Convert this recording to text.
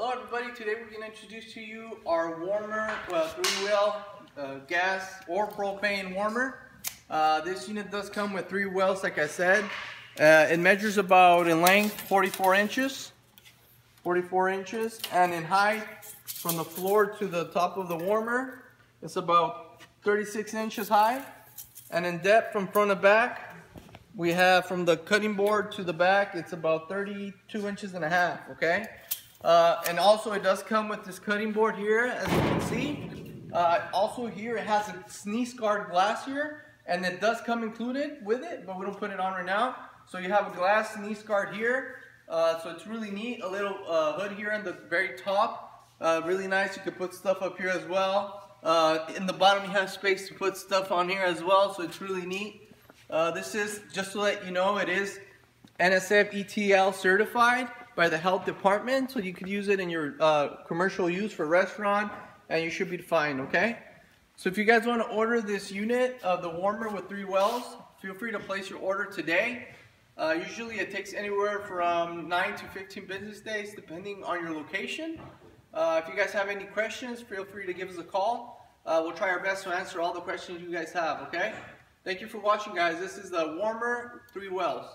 Hello everybody, today we're going to introduce to you our warmer, well, three-well uh, gas or propane warmer. Uh, this unit does come with three wells like I said. Uh, it measures about in length 44 inches, 44 inches, and in height from the floor to the top of the warmer, it's about 36 inches high. And in depth from front to back, we have from the cutting board to the back, it's about 32 inches and a half, okay? Uh, and also it does come with this cutting board here, as you can see. Uh, also here it has a sneeze guard glass here, and it does come included with it, but we don't put it on right now. So you have a glass sneeze guard here, uh, so it's really neat. A little uh, hood here on the very top, uh, really nice. You can put stuff up here as well. Uh, in the bottom you have space to put stuff on here as well, so it's really neat. this is, just to let you know, it is NSF ETL certified by the health department, so you could use it in your uh, commercial use for restaurant, and you should be fine, okay? So if you guys want to order this unit of the warmer with three wells, feel free to place your order today. Uh, usually it takes anywhere from 9 to 15 business days depending on your location. Uh, if you guys have any questions, feel free to give us a call. Uh, we'll try our best to answer all the questions you guys have, okay? Thank you for watching, guys. This is the warmer three wells.